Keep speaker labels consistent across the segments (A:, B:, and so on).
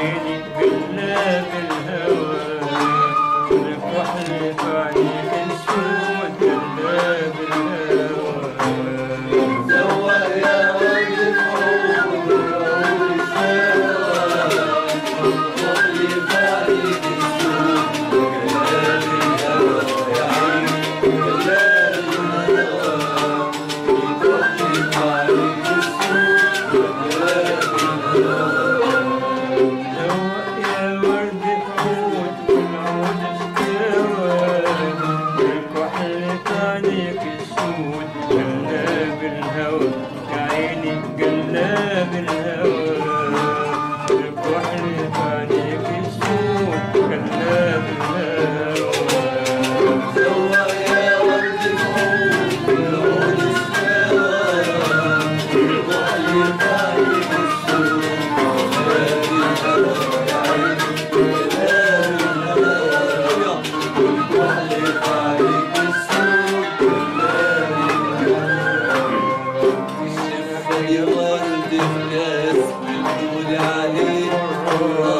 A: You. 주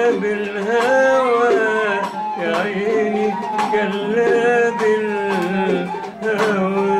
A: جلاب الهوى يا عيني جلاب الهوى.